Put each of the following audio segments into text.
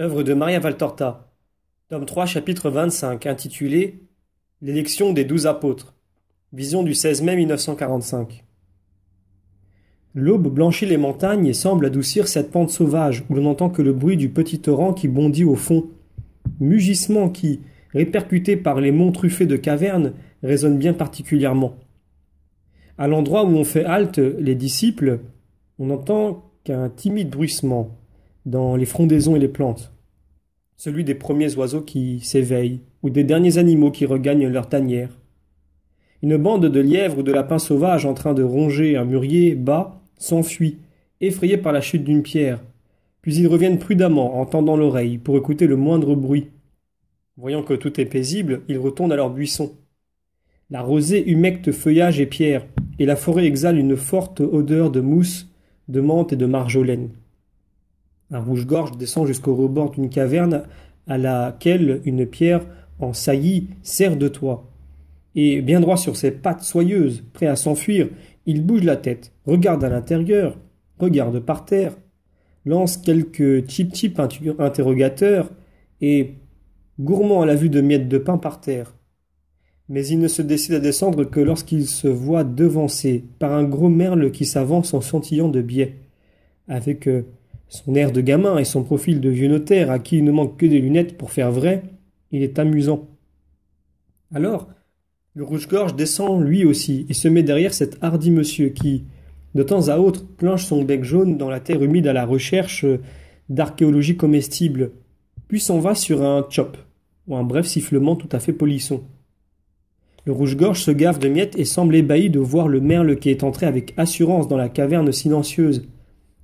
Œuvre de Maria Valtorta. Tome 3, chapitre 25, intitulé L'élection des douze apôtres. Vision du 16 mai 1945. L'aube blanchit les montagnes et semble adoucir cette pente sauvage où l'on n'entend que le bruit du petit torrent qui bondit au fond. Mugissement qui, répercuté par les monts truffés de cavernes, résonne bien particulièrement. À l'endroit où on fait halte les disciples, on n'entend qu'un timide bruissement dans les frondaisons et les plantes. Celui des premiers oiseaux qui s'éveillent, ou des derniers animaux qui regagnent leur tanière. Une bande de lièvres ou de lapins sauvages en train de ronger un mûrier bas s'enfuit, effrayés par la chute d'une pierre. Puis ils reviennent prudemment en tendant l'oreille pour écouter le moindre bruit. Voyant que tout est paisible, ils retournent à leur buisson. La rosée humecte feuillage et pierre, et la forêt exhale une forte odeur de mousse, de menthe et de marjolaine. Un rouge-gorge descend jusqu'au rebord d'une caverne à laquelle une pierre en saillie sert de toit. Et bien droit sur ses pattes soyeuses, prêt à s'enfuir, il bouge la tête, regarde à l'intérieur, regarde par terre, lance quelques chip-chip interrogateurs et, gourmand à la vue de miettes de pain par terre. Mais il ne se décide à descendre que lorsqu'il se voit devancé par un gros merle qui s'avance en sentillant de biais, avec euh, son air de gamin et son profil de vieux notaire à qui il ne manque que des lunettes pour faire vrai, il est amusant. Alors, le rouge-gorge descend lui aussi et se met derrière cet hardi monsieur qui, de temps à autre, plonge son bec jaune dans la terre humide à la recherche d'archéologie comestible, puis s'en va sur un chop, ou un bref sifflement tout à fait polisson. Le rouge-gorge se gave de miettes et semble ébahi de voir le merle qui est entré avec assurance dans la caverne silencieuse,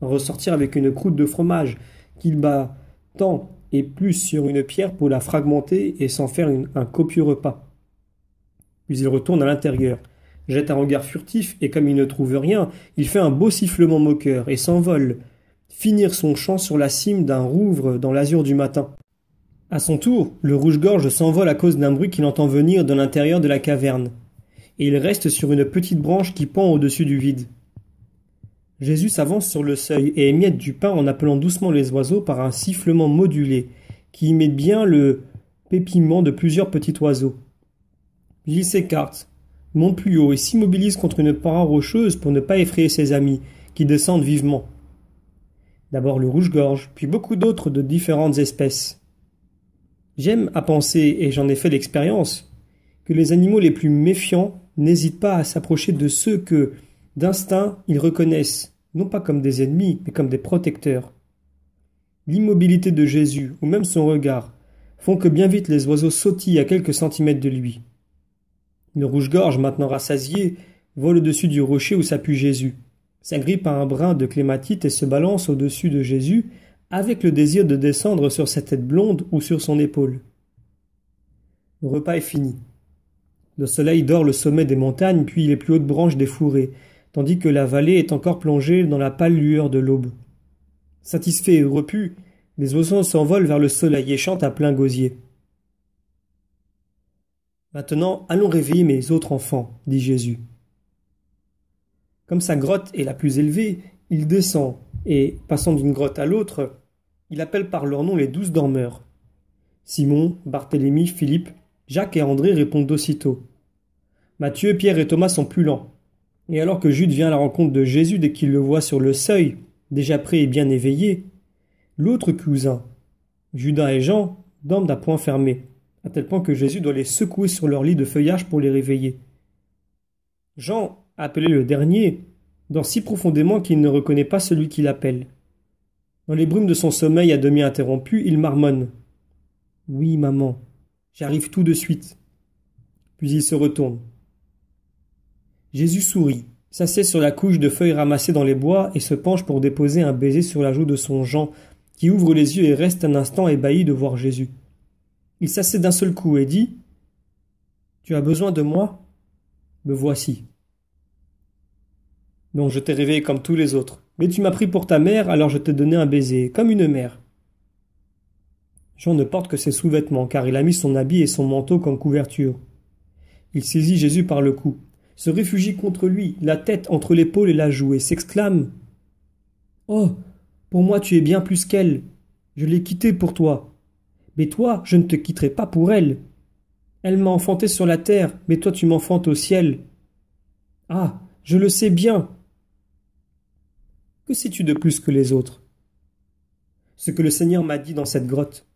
ressortir avec une croûte de fromage qu'il bat tant et plus sur une pierre pour la fragmenter et s'en faire un copieux repas. Puis il retourne à l'intérieur, jette un regard furtif et comme il ne trouve rien, il fait un beau sifflement moqueur et s'envole, finir son chant sur la cime d'un rouvre dans l'azur du matin. À son tour, le rouge-gorge s'envole à cause d'un bruit qu'il entend venir de l'intérieur de la caverne, et il reste sur une petite branche qui pend au-dessus du vide. Jésus s'avance sur le seuil et émiette du pain en appelant doucement les oiseaux par un sifflement modulé, qui imite bien le pépillement de plusieurs petits oiseaux. il s'écarte, monte plus haut et s'immobilise contre une paroi rocheuse pour ne pas effrayer ses amis, qui descendent vivement. D'abord le rouge-gorge, puis beaucoup d'autres de différentes espèces. J'aime à penser, et j'en ai fait l'expérience, que les animaux les plus méfiants n'hésitent pas à s'approcher de ceux que, D'instinct, ils reconnaissent, non pas comme des ennemis, mais comme des protecteurs. L'immobilité de Jésus, ou même son regard, font que bien vite les oiseaux sautillent à quelques centimètres de lui. Le rouge-gorge, maintenant rassasié, vole au-dessus du rocher où s'appuie Jésus, s'agrippe à un brin de clématite et se balance au-dessus de Jésus avec le désir de descendre sur sa tête blonde ou sur son épaule. Le repas est fini. Le soleil dort le sommet des montagnes puis les plus hautes branches des fourrés, tandis que la vallée est encore plongée dans la pâle lueur de l'aube. Satisfaits et repus, les oiseaux s'envolent vers le soleil et chantent à plein gosier. Maintenant, allons réveiller mes autres enfants, dit Jésus. Comme sa grotte est la plus élevée, il descend, et, passant d'une grotte à l'autre, il appelle par leur nom les douze dormeurs. Simon, Barthélemy, Philippe, Jacques et André répondent aussitôt. Matthieu, Pierre et Thomas sont plus lents. Et alors que Jude vient à la rencontre de Jésus dès qu'il le voit sur le seuil, déjà prêt et bien éveillé, l'autre cousin, Judas et Jean, dorment à point fermé, à tel point que Jésus doit les secouer sur leur lit de feuillage pour les réveiller. Jean, appelé le dernier, dort si profondément qu'il ne reconnaît pas celui qui l'appelle. Dans les brumes de son sommeil à demi interrompu, il marmonne. Oui, maman, j'arrive tout de suite. Puis il se retourne. Jésus sourit, s'assied sur la couche de feuilles ramassées dans les bois et se penche pour déposer un baiser sur la joue de son Jean, qui ouvre les yeux et reste un instant ébahi de voir Jésus. Il s'assied d'un seul coup et dit Tu as besoin de moi? Me voici. Non, je t'ai rêvé comme tous les autres, mais tu m'as pris pour ta mère, alors je t'ai donné un baiser, comme une mère. Jean ne porte que ses sous-vêtements, car il a mis son habit et son manteau comme couverture. Il saisit Jésus par le cou se réfugie contre lui, la tête entre l'épaule et la joue, et s'exclame Oh Pour moi tu es bien plus qu'elle. Je l'ai quittée pour toi. Mais toi, je ne te quitterai pas pour elle. Elle m'a enfanté sur la terre, mais toi tu m'enfantes au ciel. Ah. Je le sais bien. Que sais tu de plus que les autres? Ce que le Seigneur m'a dit dans cette grotte.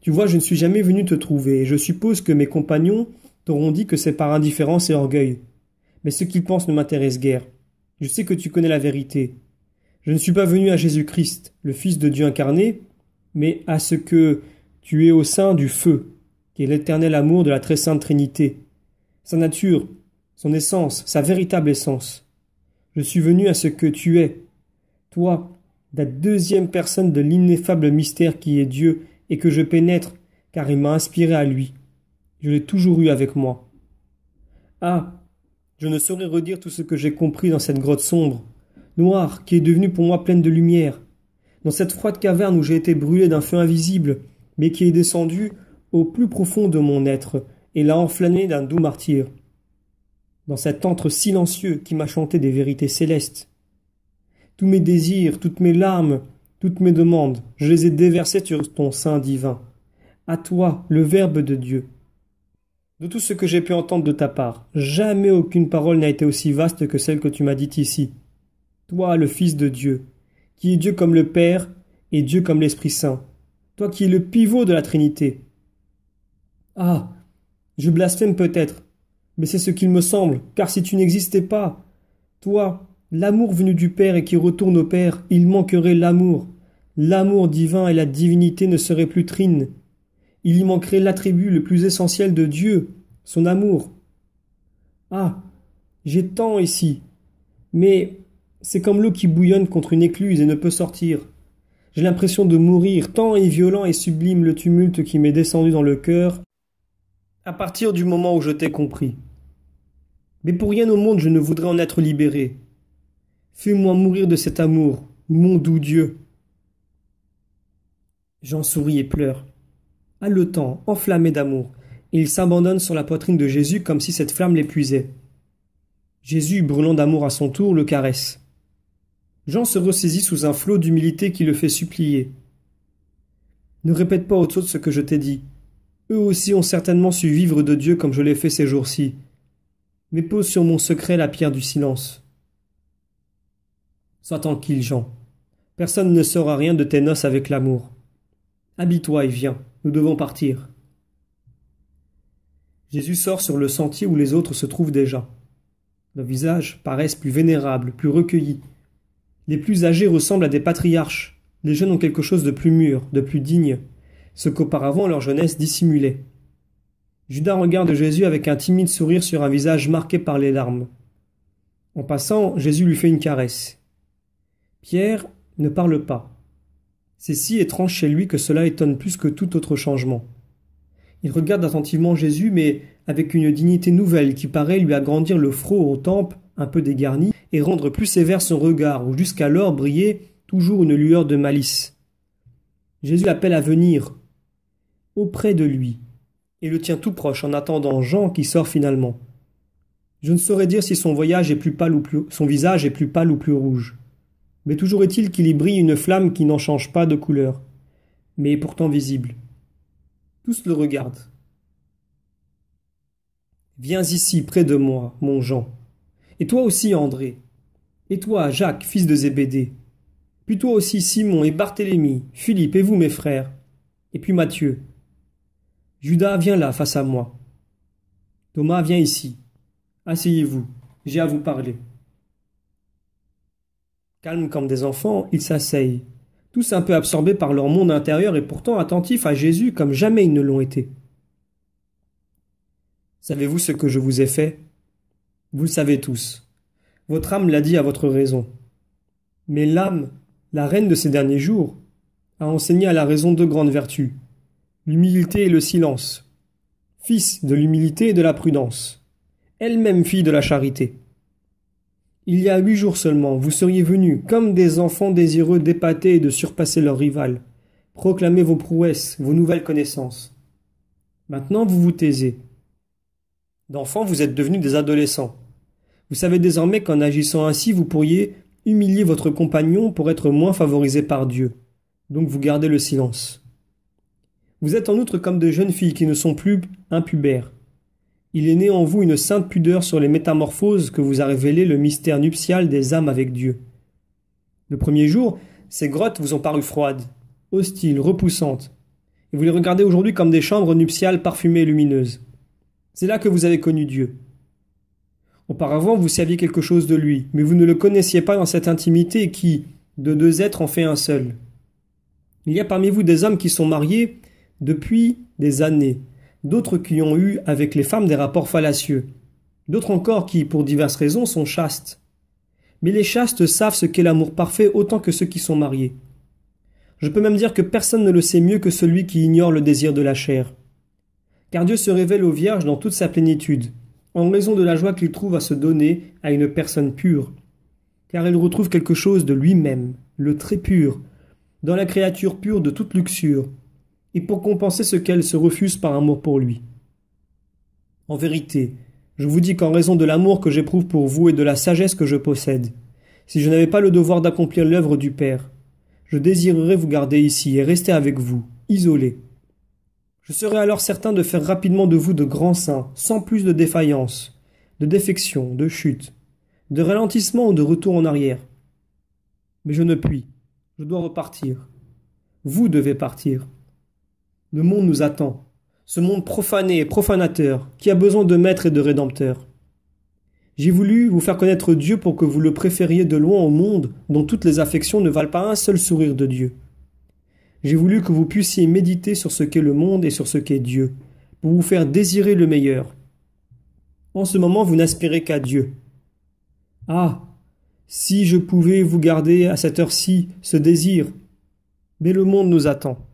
Tu vois, je ne suis jamais venu te trouver, et je suppose que mes compagnons t'auront dit que c'est par indifférence et orgueil. Mais ce qu'ils pensent ne m'intéresse guère. Je sais que tu connais la vérité. Je ne suis pas venu à Jésus-Christ, le Fils de Dieu incarné, mais à ce que tu es au sein du feu, qui est l'éternel amour de la très sainte Trinité. Sa nature, son essence, sa véritable essence. Je suis venu à ce que tu es, toi, la deuxième personne de l'ineffable mystère qui est Dieu, et que je pénètre, car il m'a inspiré à lui. Je l'ai toujours eu avec moi. Ah. Je ne saurais redire tout ce que j'ai compris dans cette grotte sombre, noire, qui est devenue pour moi pleine de lumière, dans cette froide caverne où j'ai été brûlé d'un feu invisible, mais qui est descendu au plus profond de mon être, et l'a enflammé d'un doux martyr. Dans cet antre silencieux qui m'a chanté des vérités célestes. Tous mes désirs, toutes mes larmes, toutes mes demandes, je les ai déversées sur ton sein divin. À toi, le Verbe de Dieu. De tout ce que j'ai pu entendre de ta part, jamais aucune parole n'a été aussi vaste que celle que tu m'as dite ici. Toi, le Fils de Dieu, qui est Dieu comme le Père et Dieu comme l'Esprit Saint, toi qui es le pivot de la Trinité. Ah. Je blasphème peut-être, mais c'est ce qu'il me semble, car si tu n'existais pas, toi, l'amour venu du Père et qui retourne au Père, il manquerait l'amour. L'amour divin et la divinité ne seraient plus trines. Il y manquerait l'attribut le plus essentiel de Dieu, son amour. Ah. J'ai tant ici. Mais c'est comme l'eau qui bouillonne contre une écluse et ne peut sortir. J'ai l'impression de mourir, tant est violent et sublime le tumulte qui m'est descendu dans le cœur à partir du moment où je t'ai compris. Mais pour rien au monde je ne voudrais en être libéré. Fais-moi mourir de cet amour, mon doux Dieu. Jean sourit et pleure. Haletant, enflammé d'amour, il s'abandonne sur la poitrine de Jésus comme si cette flamme l'épuisait. Jésus, brûlant d'amour à son tour, le caresse. Jean se ressaisit sous un flot d'humilité qui le fait supplier. Ne répète pas autre chose ce que je t'ai dit. Eux aussi ont certainement su vivre de Dieu comme je l'ai fait ces jours-ci. Mais pose sur mon secret la pierre du silence. Sois tranquille, Jean. Personne ne saura rien de tes noces avec l'amour. Habille-toi et viens, nous devons partir. Jésus sort sur le sentier où les autres se trouvent déjà. Leurs visages paraissent plus vénérables, plus recueillis, les plus âgés ressemblent à des patriarches, les jeunes ont quelque chose de plus mûr, de plus digne, ce qu'auparavant leur jeunesse dissimulait. Judas regarde Jésus avec un timide sourire sur un visage marqué par les larmes. En passant, Jésus lui fait une caresse. Pierre ne parle pas. C'est si étrange chez lui que cela étonne plus que tout autre changement. Il regarde attentivement Jésus, mais avec une dignité nouvelle qui paraît lui agrandir le front aux tempes un peu dégarni, et rendre plus sévère son regard, où jusqu'alors brillait toujours une lueur de malice. Jésus l'appelle à venir, auprès de lui, et le tient tout proche en attendant Jean qui sort finalement. Je ne saurais dire si son voyage est plus pâle ou plus, son visage est plus pâle ou plus rouge. Mais toujours est-il qu'il y brille une flamme qui n'en change pas de couleur, mais est pourtant visible. Tous le regardent. Viens ici près de moi, mon Jean. Et toi aussi, André. Et toi, Jacques, fils de Zébédée. Puis toi aussi, Simon et Barthélemy, Philippe et vous, mes frères. Et puis Matthieu. Judas, viens là, face à moi. Thomas, viens ici. Asseyez-vous, j'ai à vous parler. Calmes comme des enfants, ils s'asseyent, tous un peu absorbés par leur monde intérieur et pourtant attentifs à Jésus comme jamais ils ne l'ont été. Savez-vous ce que je vous ai fait? Vous le savez tous. Votre âme l'a dit à votre raison. Mais l'âme, la reine de ces derniers jours, a enseigné à la raison deux grandes vertus l'humilité et le silence. Fils de l'humilité et de la prudence. Elle-même fille de la charité. Il y a huit jours seulement, vous seriez venus, comme des enfants désireux d'épater et de surpasser leur rival, proclamer vos prouesses, vos nouvelles connaissances. Maintenant vous vous taisez. D'enfants, vous êtes devenus des adolescents. Vous savez désormais qu'en agissant ainsi, vous pourriez humilier votre compagnon pour être moins favorisé par Dieu. Donc vous gardez le silence. Vous êtes en outre comme de jeunes filles qui ne sont plus impubères. Il est né en vous une sainte pudeur sur les métamorphoses que vous a révélées le mystère nuptial des âmes avec Dieu. Le premier jour, ces grottes vous ont paru froides, hostiles, repoussantes, et vous les regardez aujourd'hui comme des chambres nuptiales parfumées et lumineuses. C'est là que vous avez connu Dieu. Auparavant, vous saviez quelque chose de lui, mais vous ne le connaissiez pas dans cette intimité qui, de deux êtres, en fait un seul. Il y a parmi vous des hommes qui sont mariés depuis des années, d'autres qui ont eu avec les femmes des rapports fallacieux, d'autres encore qui, pour diverses raisons, sont chastes. Mais les chastes savent ce qu'est l'amour parfait autant que ceux qui sont mariés. Je peux même dire que personne ne le sait mieux que celui qui ignore le désir de la chair. Car Dieu se révèle aux vierges dans toute sa plénitude, en raison de la joie qu'il trouve à se donner à une personne pure, car il retrouve quelque chose de lui-même, le très pur, dans la créature pure de toute luxure, et pour compenser ce qu'elle se refuse par amour pour lui. En vérité, je vous dis qu'en raison de l'amour que j'éprouve pour vous et de la sagesse que je possède, si je n'avais pas le devoir d'accomplir l'œuvre du Père, je désirerais vous garder ici et rester avec vous, isolé. Je serais alors certain de faire rapidement de vous de grands saints, sans plus de défaillance, de défection, de chute, de ralentissement ou de retour en arrière. Mais je ne puis, je dois repartir. Vous devez partir. Le monde nous attend, ce monde profané et profanateur, qui a besoin de maître et de rédempteur. J'ai voulu vous faire connaître Dieu pour que vous le préfériez de loin au monde dont toutes les affections ne valent pas un seul sourire de Dieu. J'ai voulu que vous puissiez méditer sur ce qu'est le monde et sur ce qu'est Dieu, pour vous faire désirer le meilleur. En ce moment, vous n'aspirez qu'à Dieu. Ah. Si je pouvais vous garder à cette heure-ci ce désir. Mais le monde nous attend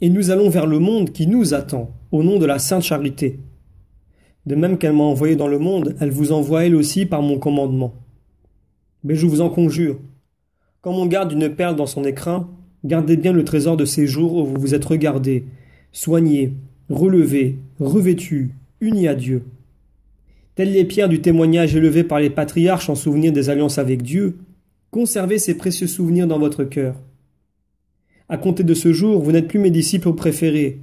et nous allons vers le monde qui nous attend, au nom de la Sainte Charité. De même qu'elle m'a envoyé dans le monde, elle vous envoie elle aussi par mon commandement. Mais je vous en conjure, comme on garde une perle dans son écrin, gardez bien le trésor de ces jours où vous vous êtes regardé, soigné, relevé, revêtu, uni à Dieu. Telles les pierres du témoignage élevées par les patriarches en souvenir des alliances avec Dieu, conservez ces précieux souvenirs dans votre cœur. À compter de ce jour, vous n'êtes plus mes disciples préférés,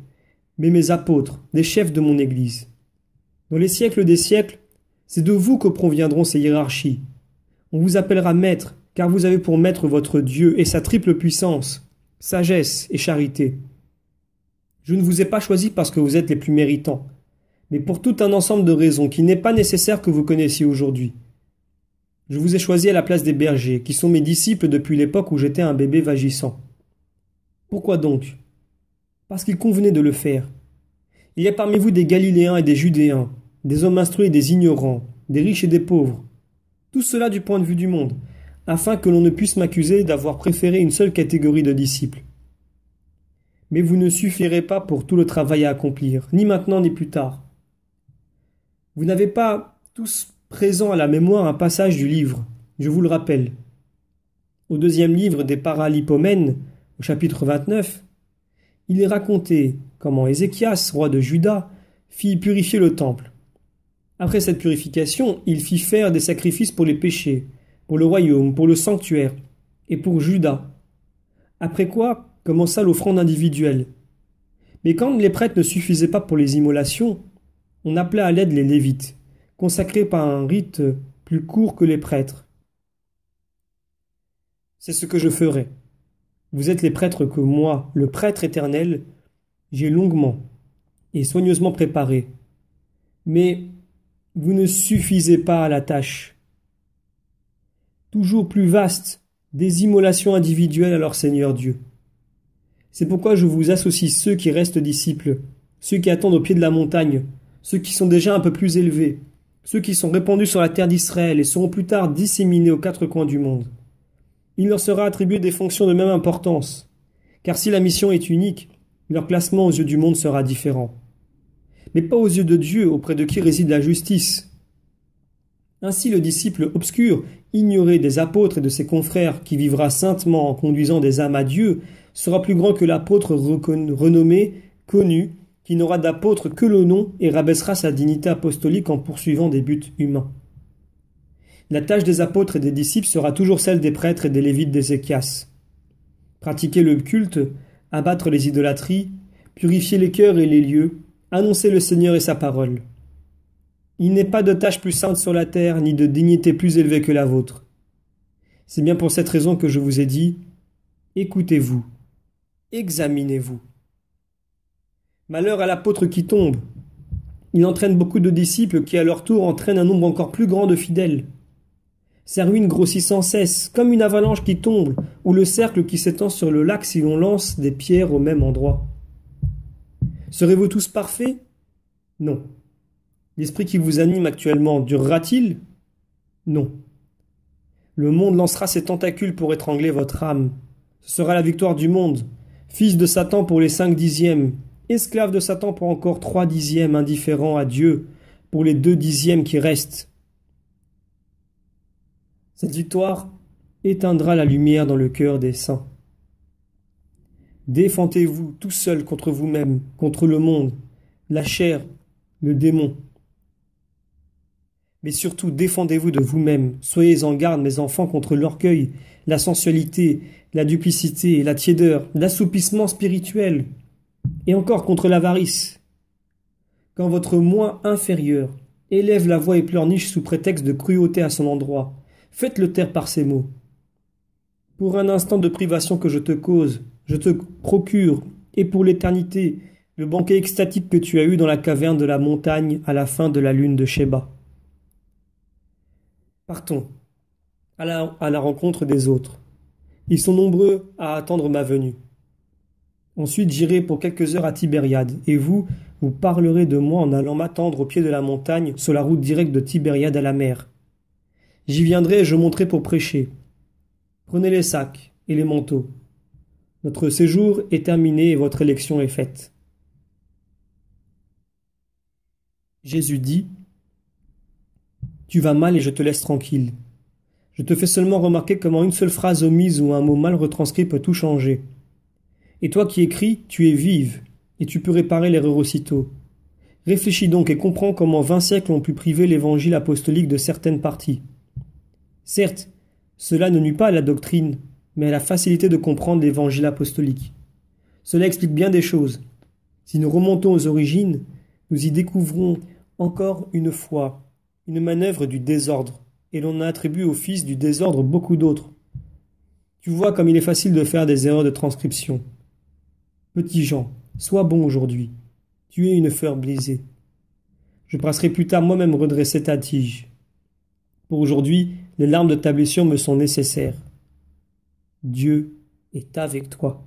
mais mes apôtres, les chefs de mon Église. Dans les siècles des siècles, c'est de vous que proviendront ces hiérarchies. On vous appellera maître, car vous avez pour maître votre Dieu et sa triple puissance, sagesse et charité. Je ne vous ai pas choisi parce que vous êtes les plus méritants, mais pour tout un ensemble de raisons qui n'est pas nécessaire que vous connaissiez aujourd'hui. Je vous ai choisi à la place des bergers, qui sont mes disciples depuis l'époque où j'étais un bébé vagissant. Pourquoi donc? Parce qu'il convenait de le faire. Il y a parmi vous des Galiléens et des Judéens, des hommes instruits et des ignorants, des riches et des pauvres. Tout cela du point de vue du monde, afin que l'on ne puisse m'accuser d'avoir préféré une seule catégorie de disciples. Mais vous ne suffirez pas pour tout le travail à accomplir, ni maintenant ni plus tard. Vous n'avez pas tous présent à la mémoire un passage du livre, je vous le rappelle. Au deuxième livre des Paralipomènes, au chapitre 29, il est raconté comment Ézéchias, roi de Juda, fit purifier le temple. Après cette purification, il fit faire des sacrifices pour les péchés, pour le royaume, pour le sanctuaire, et pour Juda. Après quoi commença l'offrande individuelle. Mais quand les prêtres ne suffisaient pas pour les immolations, on appela à l'aide les Lévites, consacrés par un rite plus court que les prêtres. C'est ce que je ferai. Vous êtes les prêtres que moi, le prêtre éternel, j'ai longuement et soigneusement préparé. Mais vous ne suffisez pas à la tâche. Toujours plus vaste, des immolations individuelles à leur Seigneur Dieu. C'est pourquoi je vous associe ceux qui restent disciples, ceux qui attendent au pied de la montagne, ceux qui sont déjà un peu plus élevés, ceux qui sont répandus sur la terre d'Israël et seront plus tard disséminés aux quatre coins du monde il leur sera attribué des fonctions de même importance, car si la mission est unique, leur placement aux yeux du monde sera différent. Mais pas aux yeux de Dieu auprès de qui réside la justice. Ainsi le disciple obscur, ignoré des apôtres et de ses confrères, qui vivra saintement en conduisant des âmes à Dieu, sera plus grand que l'apôtre renommé, connu, qui n'aura d'apôtre que le nom et rabaissera sa dignité apostolique en poursuivant des buts humains. La tâche des apôtres et des disciples sera toujours celle des prêtres et des lévites d'Ézéchias. pratiquer le culte, abattre les idolâtries, purifier les cœurs et les lieux, annoncer le Seigneur et sa parole. Il n'est pas de tâche plus sainte sur la terre, ni de dignité plus élevée que la vôtre. C'est bien pour cette raison que je vous ai dit, écoutez-vous, examinez-vous. Malheur à l'apôtre qui tombe. Il entraîne beaucoup de disciples qui à leur tour entraînent un nombre encore plus grand de fidèles. Sa ruine grossit sans cesse, comme une avalanche qui tombe, ou le cercle qui s'étend sur le lac si l'on lance des pierres au même endroit. Serez-vous tous parfaits? Non. L'esprit qui vous anime actuellement durera-t-il? Non. Le monde lancera ses tentacules pour étrangler votre âme. Ce sera la victoire du monde. Fils de Satan pour les cinq dixièmes, esclave de Satan pour encore trois dixièmes, indifférent à Dieu pour les deux dixièmes qui restent. Cette victoire éteindra la lumière dans le cœur des saints. Défendez-vous tout seul contre vous-même, contre le monde, la chair, le démon. Mais surtout, défendez-vous de vous-même. Soyez en garde, mes enfants, contre l'orgueil, la sensualité, la duplicité, la tiédeur, l'assoupissement spirituel, et encore contre l'avarice. Quand votre moi inférieur élève la voix et pleurniche sous prétexte de cruauté à son endroit, faites-le taire par ces mots. Pour un instant de privation que je te cause, je te procure, et pour l'éternité, le banquet extatique que tu as eu dans la caverne de la montagne à la fin de la lune de Sheba. Partons à la, à la rencontre des autres. Ils sont nombreux à attendre ma venue. Ensuite j'irai pour quelques heures à Tibériade, et vous, vous parlerez de moi en allant m'attendre au pied de la montagne sur la route directe de Tibériade à la mer. J'y viendrai et je monterai pour prêcher. Prenez les sacs et les manteaux. Notre séjour est terminé et votre élection est faite. Jésus dit tu vas mal et je te laisse tranquille. Je te fais seulement remarquer comment une seule phrase omise ou un mot mal retranscrit peut tout changer. Et toi qui écris, tu es vive, et tu peux réparer l'erreur aussitôt. Réfléchis donc et comprends comment vingt siècles ont pu priver l'évangile apostolique de certaines parties. Certes, cela ne nuit pas à la doctrine, mais à la facilité de comprendre l'évangile apostolique. Cela explique bien des choses. Si nous remontons aux origines, nous y découvrons encore une fois une manœuvre du désordre, et l'on attribue au fils du désordre beaucoup d'autres. Tu vois comme il est facile de faire des erreurs de transcription. Petit Jean, sois bon aujourd'hui. Tu es une fleur brisée. Je passerai plus tard moi-même redresser ta tige. Pour aujourd'hui, les larmes de ta blessure me sont nécessaires. Dieu est avec toi.